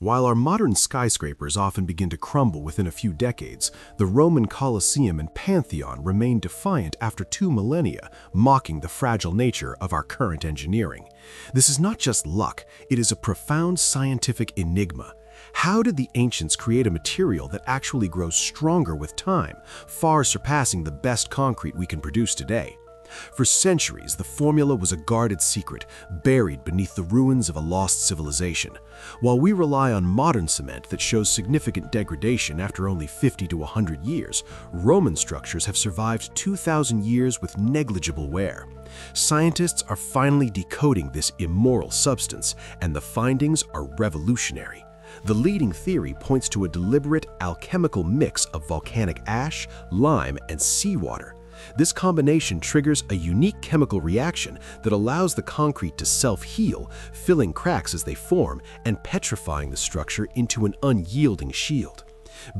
While our modern skyscrapers often begin to crumble within a few decades, the Roman Colosseum and Pantheon remain defiant after two millennia, mocking the fragile nature of our current engineering. This is not just luck, it is a profound scientific enigma. How did the ancients create a material that actually grows stronger with time, far surpassing the best concrete we can produce today? For centuries, the formula was a guarded secret, buried beneath the ruins of a lost civilization. While we rely on modern cement that shows significant degradation after only 50 to 100 years, Roman structures have survived 2,000 years with negligible wear. Scientists are finally decoding this immoral substance, and the findings are revolutionary. The leading theory points to a deliberate alchemical mix of volcanic ash, lime, and seawater. This combination triggers a unique chemical reaction that allows the concrete to self-heal, filling cracks as they form and petrifying the structure into an unyielding shield.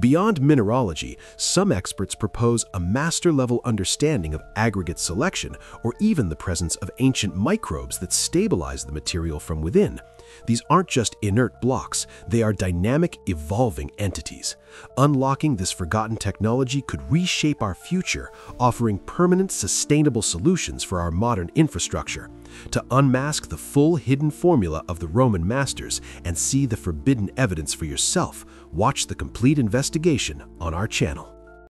Beyond mineralogy, some experts propose a master-level understanding of aggregate selection or even the presence of ancient microbes that stabilize the material from within. These aren't just inert blocks, they are dynamic, evolving entities. Unlocking this forgotten technology could reshape our future, offering permanent, sustainable solutions for our modern infrastructure. To unmask the full hidden formula of the Roman masters and see the forbidden evidence for yourself, watch the complete investigation on our channel.